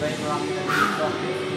ざいます。